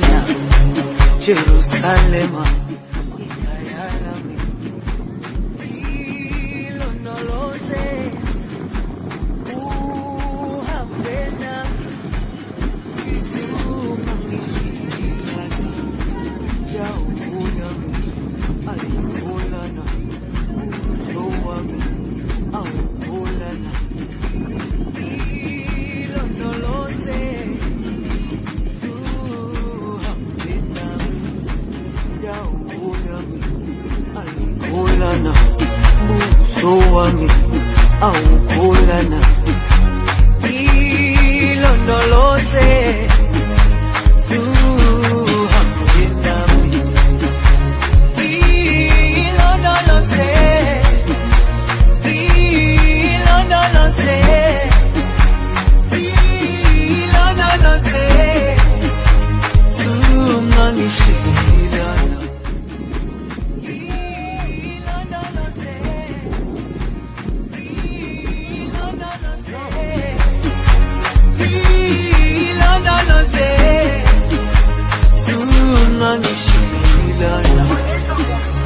sana Jerusalema ayikholana buso wami awukholana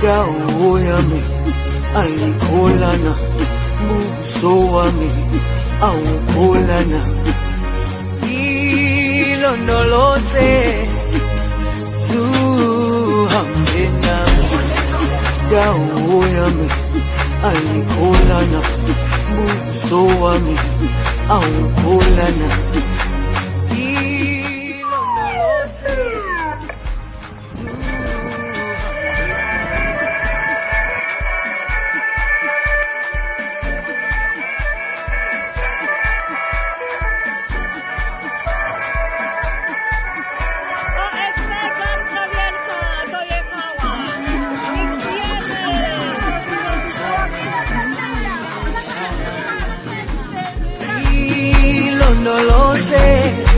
yawo yami ayikholana buso wami awukholana ilondoloze suhambe nami yawo yami ayikholana buso wami awukholana no lo sé.